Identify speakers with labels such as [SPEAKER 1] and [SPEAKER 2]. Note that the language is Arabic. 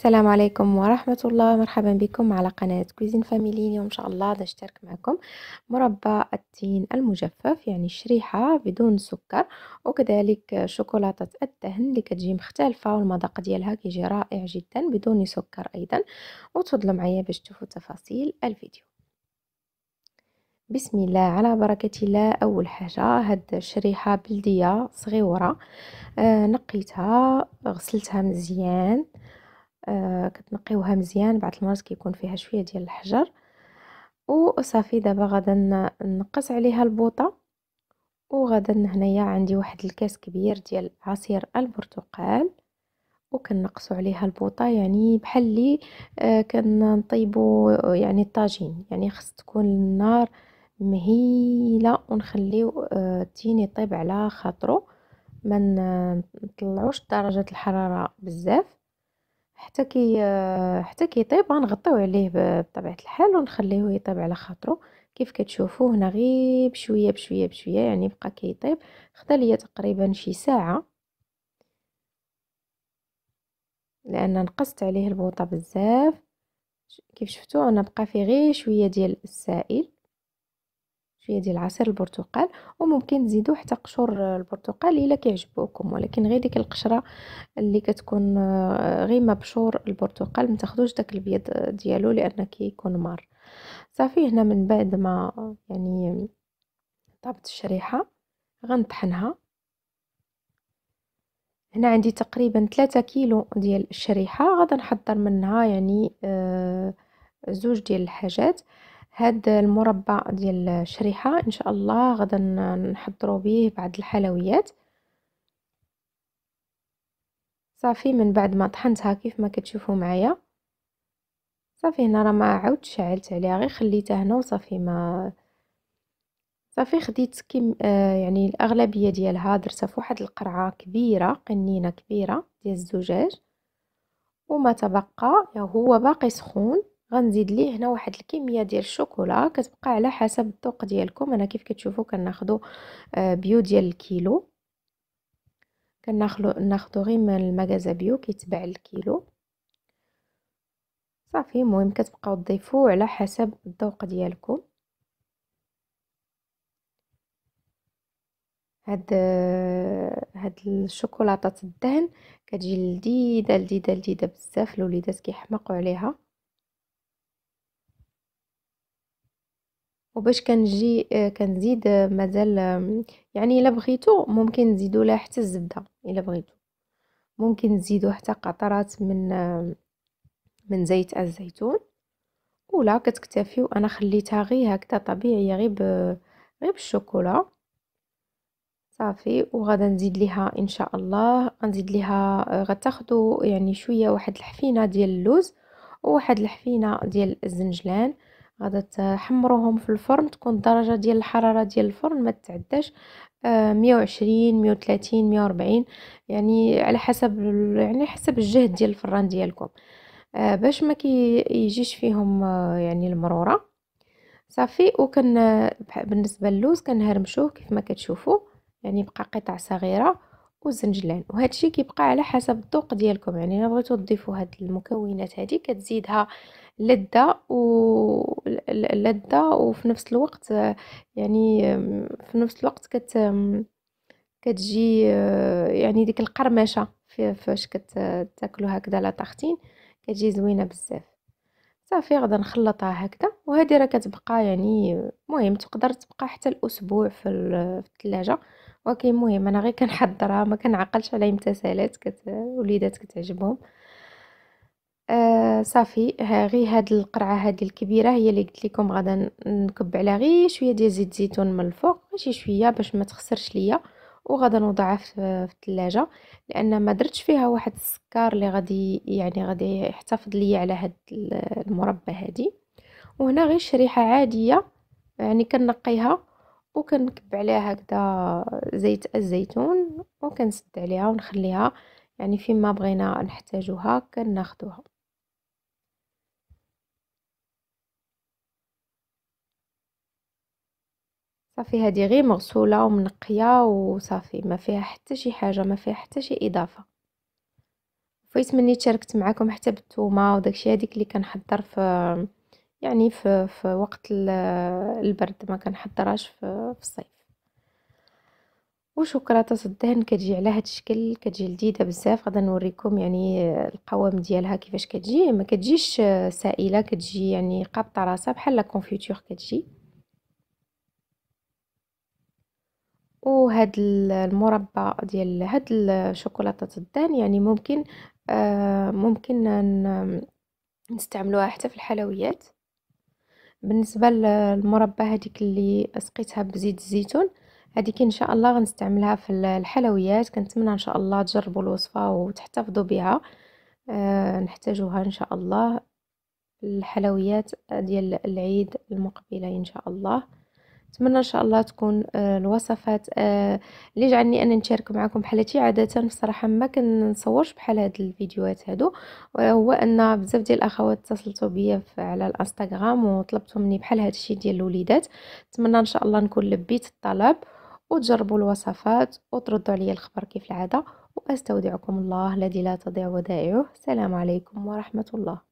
[SPEAKER 1] السلام عليكم ورحمة الله. مرحبا بكم على قناة كويزين فاميلي اليوم إن شاء الله نشترك معكم مربى التين المجفف يعني شريحة بدون سكر وكذلك شوكولاتة الدهن اللي كتجي مختلفة والمذاق ديالها كيجي رائع جدا بدون سكر أيضا. وتفضلوا معايا باش تشوفوا تفاصيل الفيديو. بسم الله على بركة الله. أول حاجة هاد شريحة بلدية صغيرة آه نقيتها غسلتها مزيان. كتنقيوها مزيان بعض المرات كيكون فيها شوية ديال الحجر. وصافي دابا غادا نقص عليها البوطة. وغادا هنايا عندي واحد الكاس كبير ديال عصير البرتقال. وكنقصوا عليها البوطة يعني بحال اللي آه كنطيبوا يعني الطاجين. يعني خص تكون النار مهيلة ونخليو آه التين يطيب على خاطرو. ما نطلعوش درجة الحرارة بزاف. حتى كي حتى كيطيب غنغطيو عليه بطبيعة الحال ونخليه يطيب على خاطرو. كيف كتشوفوا هنا غير بشوية بشوية بشوية يعني بقى كيطيب. خدا ليا تقريبا شي ساعة. لأن نقصت عليه البوطة بزاف. كيف شفتوا أنا بقى فيه غير شوية ديال السائل. شوية ديال عصير البرتقال وممكن تزيدوا حتى قشور البرتقال إلا كيعجبوكم. ولكن غير ديك القشرة اللي كتكون آه، غير مبشور البرتقال ما تاخذوش داك البيض ديالو لأن كيكون مار صافي هنا من بعد ما يعني طابت الشريحة غنطحنها. هنا عندي تقريبا 3 كيلو ديال الشريحة غادا نحضر منها يعني آه زوج ديال الحاجات. هاد المربى ديال الشريحة إن شاء الله غدا نحضروا به بعض الحلويات. صافي من بعد ما طحنتها كيف ما كتشوفوا معايا. صافي هنا راه ما عاودتش شعلت عليها غير خليتها هنا وصافي ما صافي خديت كيم آه يعني الأغلبية ديالها درتها في واحد القرعة كبيرة قنينة كبيرة ديال الزجاج. وما تبقى هو باقي سخون. غنزيد ليه هنا واحد الكمية ديال الشوكولا كتبقى على حسب الذوق ديالكم. أنا كيف كتشوفوا كناخذوا آه، بيو ديال الكيلو. كناخذوا ناخذوا غير من المغازة بيو كيتباع الكيلو. صافي المهم كتبقاو تضيفوا على حسب الذوق ديالكم. هاد هاد الشوكولاتة الدهن كتجي لذيذة لذيذة لذيذة بزاف. الوليدات كيحماقوا عليها. وباش كنجي آه، كنزيد آه، مازال يعني إلا بغيتو ممكن نزيدو لها حتى الزبدة إلا بغيتو. ممكن نزيدو حتى قطرات من من زيت الزيتون. ولا كتكتفيو أنا خليتها غير هكذا طبيعية غير غير بالشوكولا. صافي وغادا نزيد ليها إن شاء الله. غنزيد ليها آه، غتاخدو يعني شوية واحد الحفينة ديال اللوز وواحد الحفينة ديال الزنجلان. غادا تحمروهم في الفرن تكون درجة ديال الحرارة ديال الفرن ما آه، مية وثلاثين مية وربعين يعني على حسب يعني حسب الجهد ديال الفران ديالكم. آه، باش ما كيجيش فيهم آه، يعني المرورة. صافي وكن بالنسبة للوز كنهرمشوه كيف ما كتشوفوا يعني بقى قطع صغيرة. والزنجلان وهذا الشيء كيبقى على حسب الذوق ديالكم. يعني إلا بغيتو تضيفوا هاد المكونات هذه كتزيدها لذة و لذة وفي نفس الوقت يعني في نفس الوقت كت كتجي يعني ديك القرمشة فاش كتاكلوا هكذا لا طاختين كتجي زوينة بزاف. صافي غادا نخلطها هكذا وهذه راه كتبقى يعني مهم تقدر تبقى حتى الأسبوع في الثلاجه ولكن المهم أنا غير كنحضرها ما كنعقلش على إمتى سالات كت وليدات كتعجبهم. آه صافي. غير هاد القرعة هذه الكبيرة هي اللي قلت لكم غادا نكب عليها غير شوية ديال زيت زيتون من الفوق ماشي شوية باش ما تخسرش ليا وغادا نوضعها في الثلاجه لأن ما درتش فيها واحد السكر اللي غادي يعني غادي يحتفظ ليا على هاد المربى هذه وهنا غير شريحة عادية يعني كنقيها. وكنكب عليها هكذا زيت الزيتون وكنسد عليها ونخليها يعني فيما بغينا نحتاجوها كناخدوها. صافي هذه غير مغسولة ومنقية وصافي ما فيها حتى شي حاجة ما فيها حتى شي إضافة. فيتامينات تشاركت معكم حتى بالثومه وداكشي هذيك اللي كنحضر في يعني في, في وقت البرد ما كنحضرهاش في, في الصيف. وشوكولاته الدهن كتجي على هاد الشكل كتجي لذيذة بزاف. غادا نوريكم يعني القوام ديالها كيفاش كتجي. ما كتجيش سائلة كتجي يعني قابطة راسها بحال la confiture كتجي. وهاد المربى ديال هاد الشوكولاته الدهن يعني ممكن آه ممكن نستعملوها حتى في الحلويات. بالنسبة للمربى هذيك اللي سقيتها بزيت الزيتون هذيك إن شاء الله غنستعملها في الحلويات. كنتمنى إن شاء الله تجربوا الوصفة وتحتفظوا بها. أه نحتاجوها إن شاء الله. الحلويات ديال العيد المقبلة إن شاء الله. نتمنى إن شاء الله تكون آه، الوصفات آه، اللي جعلني أنا نشارك معكم بحالتي عادة بصراحة ما كنصورش بحال هاد الفيديوهات هادو. وهو أن بزاف ديال الأخوات اتصلتوا بيا على الإنستغرام وطلبتوا مني بحال هذا الشيء ديال الوليدات. نتمنى إن شاء الله نكون لبيت الطلب وتجربوا الوصفات وتردوا عليا الخبر كيف العادة. وأستودعكم الله الذي لا تضيع ودائعه. السلام عليكم ورحمة الله.